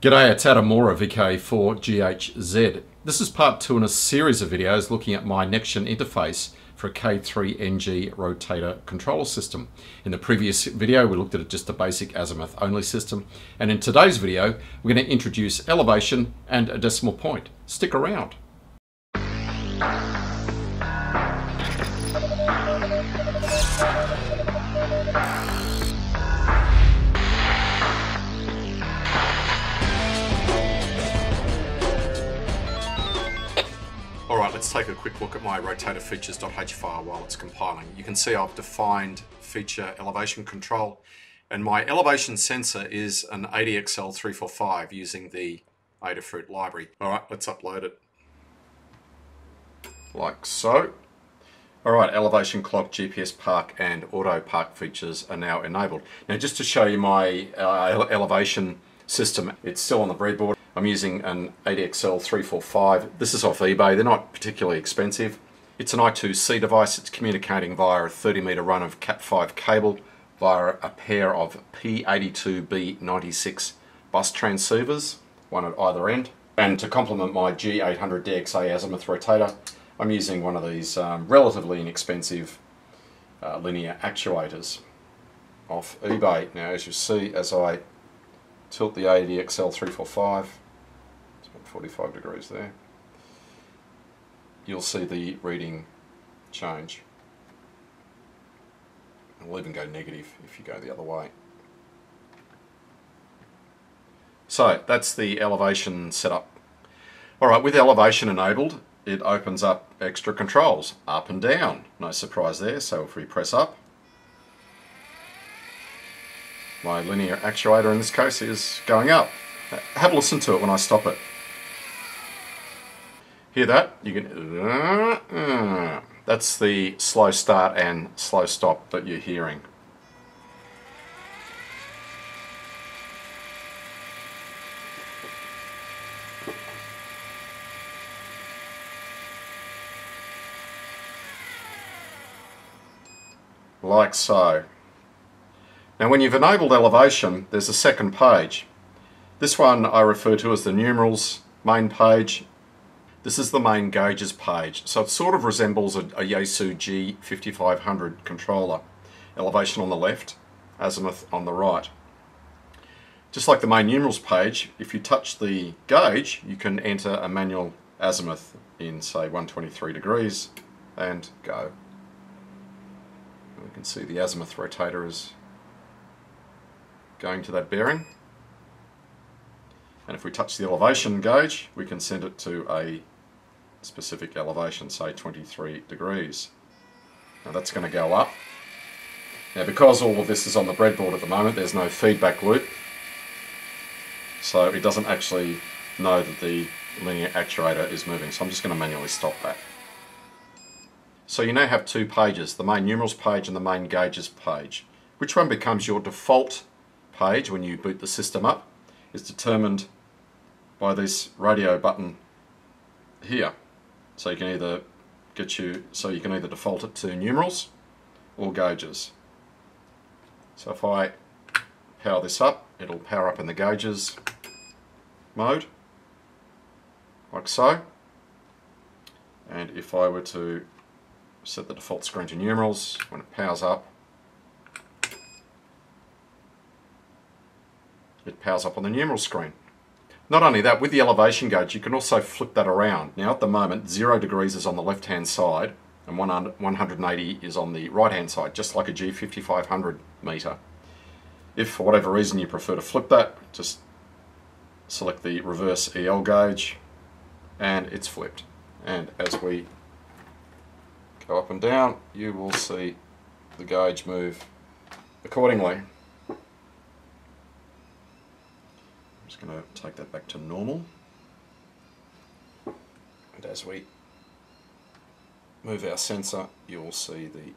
G'day, it's Adam Moore of VK4GHZ. This is part two in a series of videos looking at my Nextion interface for a K3NG rotator controller system. In the previous video we looked at just a basic azimuth only system and in today's video we're going to introduce elevation and a decimal point. Stick around. Alright, let's take a quick look at my rotator features.h file while it's compiling. You can see I've defined feature elevation control and my elevation sensor is an ADXL345 using the Adafruit library. Alright, let's upload it. Like so. Alright, elevation clock, GPS park and auto park features are now enabled. Now just to show you my uh, elevation system, it's still on the breadboard. I'm using an ADXL 345. This is off eBay. They're not particularly expensive. It's an I2C device. It's communicating via a 30 meter run of Cat5 cable via a pair of P82B96 bus transceivers, one at either end. And to complement my G800 DXA azimuth rotator, I'm using one of these um, relatively inexpensive uh, linear actuators off eBay. Now as you see, as I tilt the ADXL 345 45 degrees there, you'll see the reading change. It'll even go negative if you go the other way. So that's the elevation setup. Alright, with elevation enabled, it opens up extra controls, up and down. No surprise there, so if we press up, my linear actuator in this case is going up. Have a listen to it when I stop it. Hear that? You can. That's the slow start and slow stop that you're hearing. Like so. Now when you've enabled elevation, there's a second page. This one I refer to as the numerals main page this is the main gauges page. So it sort of resembles a, a Yaesu G5500 controller. Elevation on the left, azimuth on the right. Just like the main numerals page, if you touch the gauge, you can enter a manual azimuth in say 123 degrees and go. We can see the azimuth rotator is going to that bearing. And if we touch the elevation gauge, we can send it to a specific elevation, say 23 degrees. Now that's going to go up. Now because all of this is on the breadboard at the moment, there's no feedback loop. So it doesn't actually know that the linear actuator is moving. So I'm just going to manually stop that. So you now have two pages, the main numerals page and the main gauges page. Which one becomes your default page when you boot the system up is determined by this radio button here. So you can either get you, so you can either default it to numerals or gauges. So if I power this up, it'll power up in the gauges mode, like so. And if I were to set the default screen to numerals, when it powers up, it powers up on the numeral screen. Not only that, with the elevation gauge, you can also flip that around. Now at the moment, zero degrees is on the left-hand side and 180 is on the right-hand side, just like a G5500 meter. If for whatever reason you prefer to flip that, just select the reverse EL gauge and it's flipped. And as we go up and down, you will see the gauge move accordingly. Going to take that back to normal. And as we move our sensor, you'll see the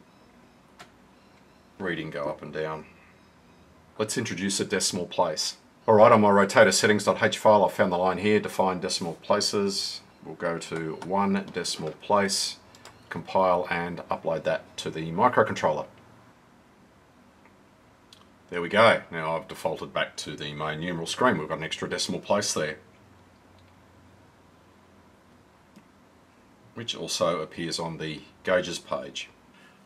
reading go up and down. Let's introduce a decimal place. Alright, on my rotator settings.h file, I found the line here, define decimal places. We'll go to one decimal place, compile and upload that to the microcontroller. There we go. Now I've defaulted back to the main numeral screen. We've got an extra decimal place there. Which also appears on the gauges page.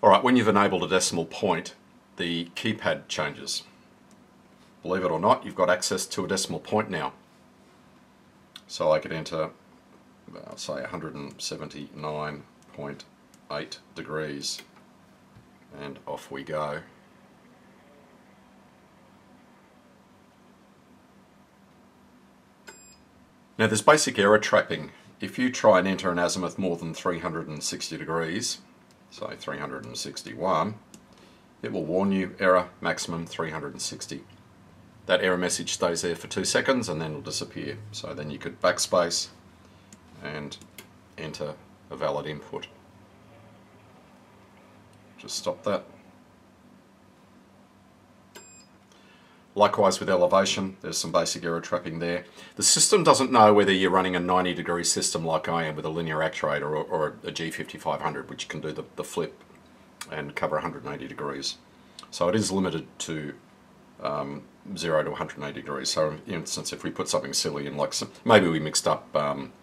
Alright, when you've enabled a decimal point, the keypad changes. Believe it or not, you've got access to a decimal point now. So I could enter, uh, say, 179.8 degrees, and off we go. Now there's basic error trapping. If you try and enter an azimuth more than 360 degrees, say 361, it will warn you error maximum 360. That error message stays there for two seconds and then will disappear. So then you could backspace and enter a valid input. Just stop that. Likewise with elevation, there's some basic error trapping there. The system doesn't know whether you're running a 90 degree system like I am with a linear actuator or, or a G5500 which can do the, the flip and cover 180 degrees. So it is limited to um, 0 to 180 degrees. So in instance, if we put something silly in, like some, maybe we mixed up um,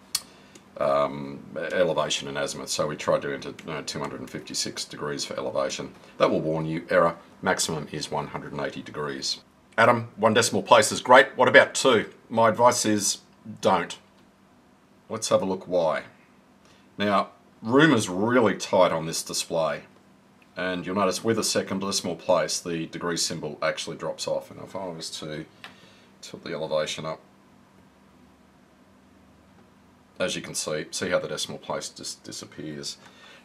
um, elevation and azimuth, so we tried to enter you know, 256 degrees for elevation. That will warn you, error, maximum is 180 degrees. Adam, one decimal place is great. What about two? My advice is don't. Let's have a look why. Now, room is really tight on this display. And you'll notice with a second decimal place, the degree symbol actually drops off. And if I was to tilt the elevation up, as you can see, see how the decimal place just disappears.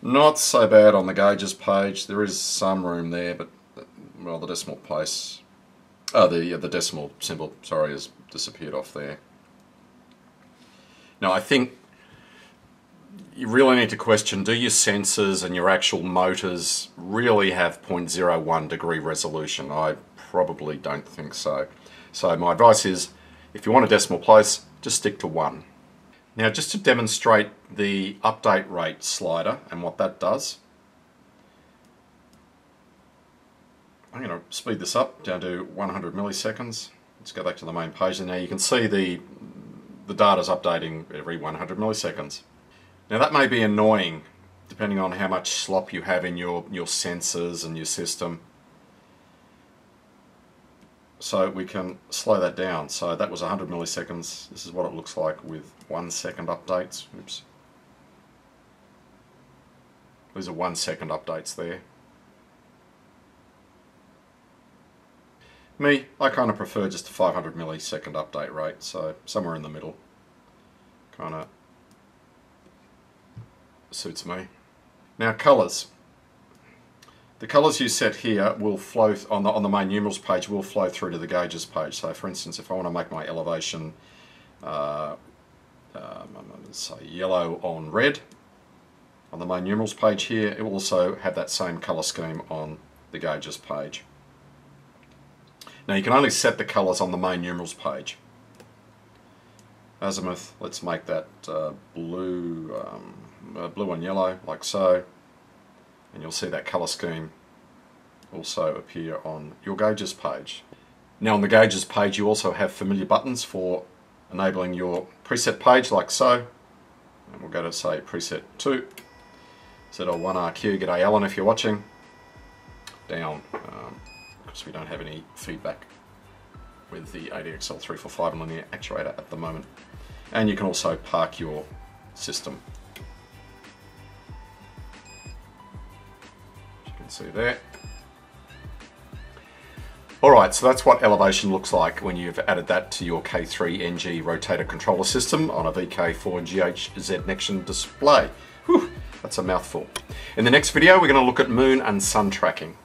Not so bad on the gauges page. There is some room there, but well, the decimal place Oh, the, the decimal symbol, sorry, has disappeared off there. Now, I think you really need to question, do your sensors and your actual motors really have 0.01 degree resolution? I probably don't think so. So my advice is, if you want a decimal place, just stick to 1. Now, just to demonstrate the update rate slider and what that does, I'm going to speed this up down to 100 milliseconds. Let's go back to the main page and now you can see the the data's updating every 100 milliseconds. Now that may be annoying depending on how much slop you have in your, your sensors and your system. So we can slow that down. So that was 100 milliseconds. This is what it looks like with one second updates. Oops. These are one second updates there. Me, I kind of prefer just a 500 millisecond update rate, so somewhere in the middle kind of suits me. Now colours. The colours you set here will flow on the on the main numerals page will flow through to the gauges page. So for instance, if I want to make my elevation uh, um, say yellow on red on the main numerals page here, it will also have that same colour scheme on the gauges page. Now you can only set the colours on the main numerals page. Azimuth, let's make that uh, blue, um, uh, blue and yellow, like so. And you'll see that colour scheme also appear on your gauges page. Now on the gauges page you also have familiar buttons for enabling your preset page like so. And we'll go to say preset 2. Set ZL1RQ, g'day Alan if you're watching. Down. Um, because we don't have any feedback with the ADXL345 linear actuator at the moment. And you can also park your system. As you can see there. Alright, so that's what elevation looks like when you've added that to your K3NG rotator controller system on a VK4GH Z Nextion display. Whew, that's a mouthful. In the next video, we're going to look at moon and sun tracking.